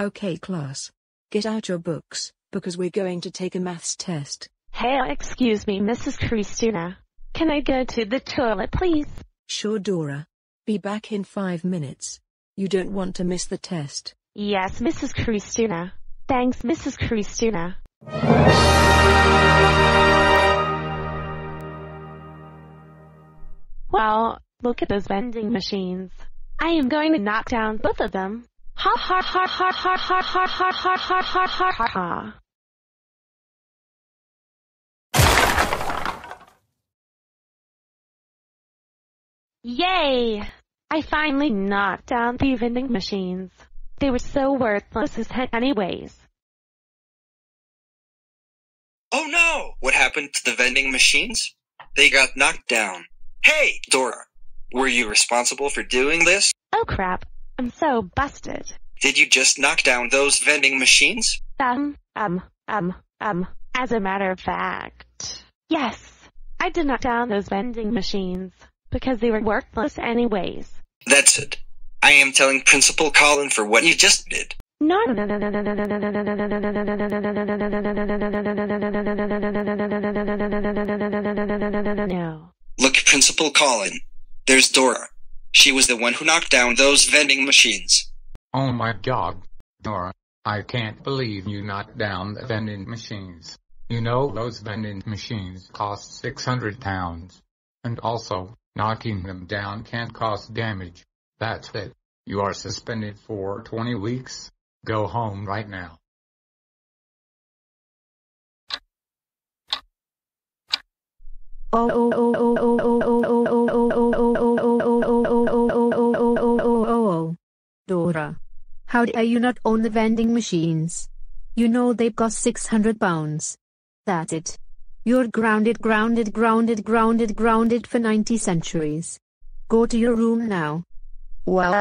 Okay class. Get out your books, because we're going to take a maths test. Hey, excuse me, Mrs. Christina. Can I go to the toilet, please? Sure Dora. Be back in five minutes. You don't want to miss the test. Yes, Mrs. Christina. Thanks, Mrs. Christina. Well, look at those vending machines. I am going to knock down both of them. Ha ha ha ha ha ha ha ha ha ha ha ha ha ha. Yay! I finally knocked down the vending machines. They were so worthless as heck anyways. Oh no! What happened to the vending machines? They got knocked down. Hey, Dora, were you responsible for doing this? Oh crap, I'm so busted. Did you just knock down those vending machines? Um, um, um, um, as a matter of fact. Yes, I did knock down those vending machines because they were worthless anyways. That's it. I am telling Principal Colin for what you just did. No, no, no, no, no, no, no, no, no, no, no, no, no, no, no, no. no, Look, Principal Colin. There's Dora. She was the one who knocked down those vending machines. Oh my god, Dora. I can't believe you knocked down the vending machines. You know those vending machines cost 600 pounds. And also, knocking them down can't cause damage. That's it. You are suspended for 20 weeks. Go home right now. Oh oh oh oh oh oh How dare you not own the vending machines? You know they cost 600 pounds. That's it. You're grounded grounded grounded grounded grounded for 90 centuries. Go to your room now. Well